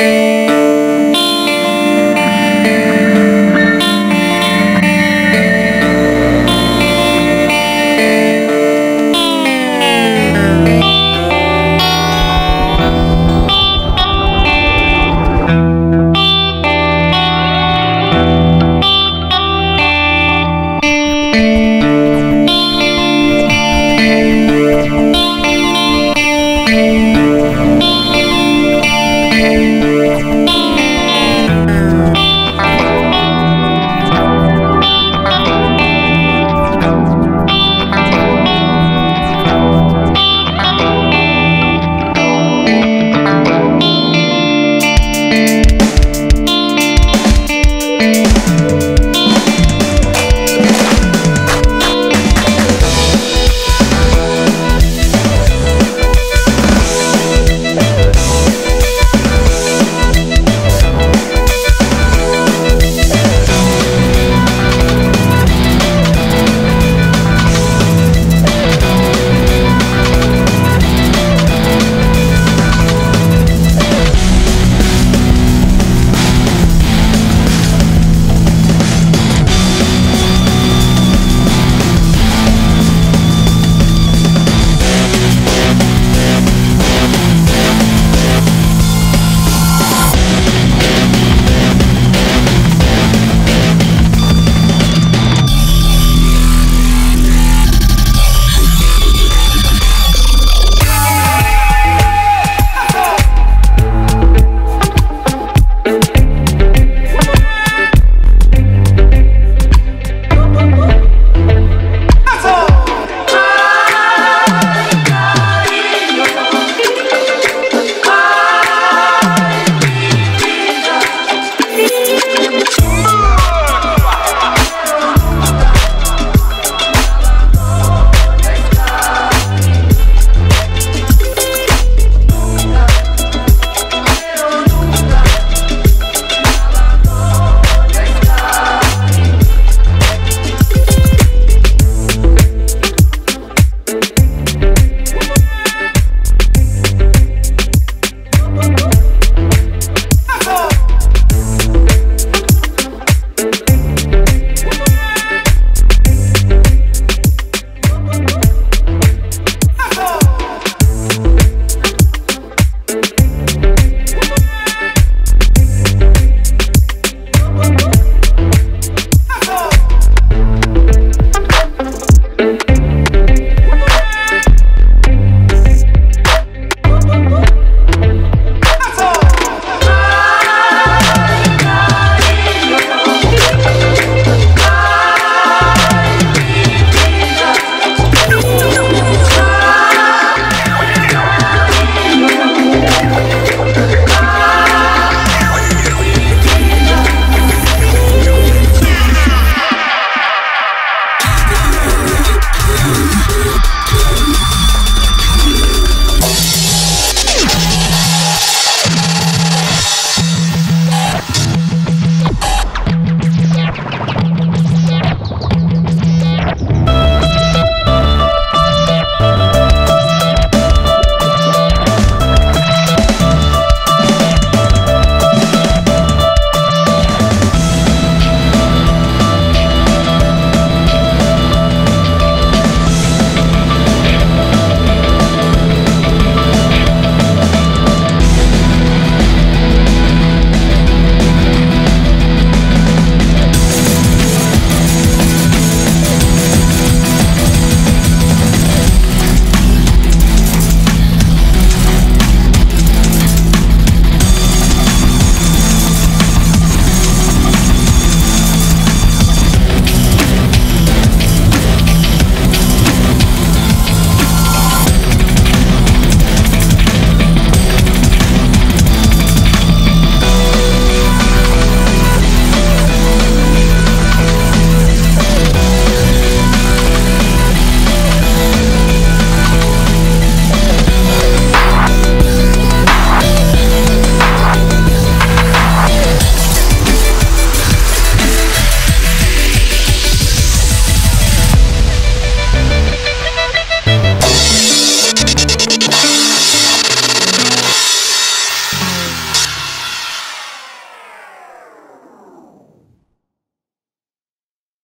Música